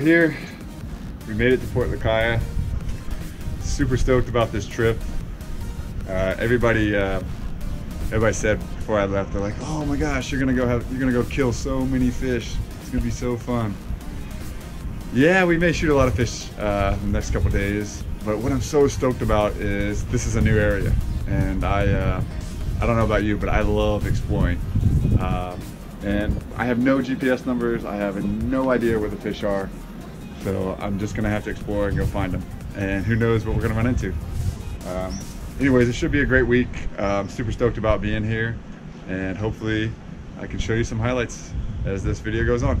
We're here. We made it to Port Lucaya. Super stoked about this trip. Uh, everybody, uh, everybody said before I left, they're like, "Oh my gosh, you're gonna go have, you're gonna go kill so many fish. It's gonna be so fun." Yeah, we may shoot a lot of fish uh, the next couple days, but what I'm so stoked about is this is a new area, and I, uh, I don't know about you, but I love exploring. Um, and I have no GPS numbers. I have no idea where the fish are. So I'm just gonna have to explore and go find them. And who knows what we're gonna run into. Um, anyways, it should be a great week. I'm super stoked about being here. And hopefully I can show you some highlights as this video goes on.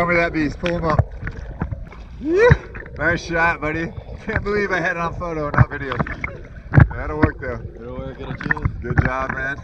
Show me that beast. Pull him up. Yeah. Nice shot, buddy. Can't believe I had it on photo, not video. That'll work though. It'll work. It'll chill. Good job, man.